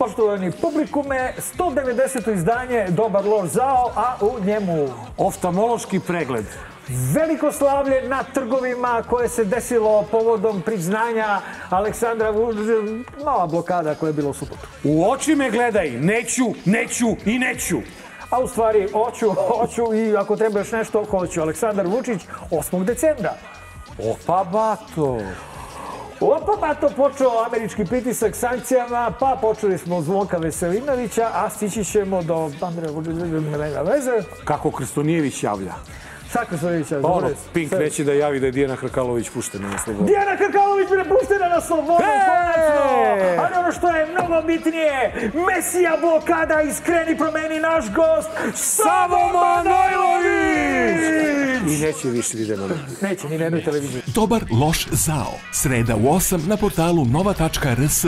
Poštovani publikume, 190. izdanje Dobar loš zao, a u njemu Oftalmološki pregled. veliko slavlje na trgovima koje se desilo povodom priznanja Aleksandra Vučića, mala blokada koja je bila u subotu. U oči me gledaj, neću, neću i neću. A u stvari, hoću, hoću i ako treba još nešto, hoću. Aleksandar Vučić 8. decembra. Opa bato. Opa, pa to počeo američki pritisak sankcijama, pa počeli smo od Zvonka Veselinovića, a stići ćemo do Andreja nema veze. Kako Krstonijević javlja. Šta Krstonijevića? Ono, zove? Pink Sve- neće da javi da je Dijana Hrkalović puštena na slobodu. Dijana Krkalović prepuštena na slobodu, konačno! Ali ono što je mnogo bitnije, Mesija blokada, iskreni promeni naš gost, Savo! I neće više vidjeti. Neće ni na jednoj televiziji. Dobar loš zao. Sreda u 8 na portalu nova.rs.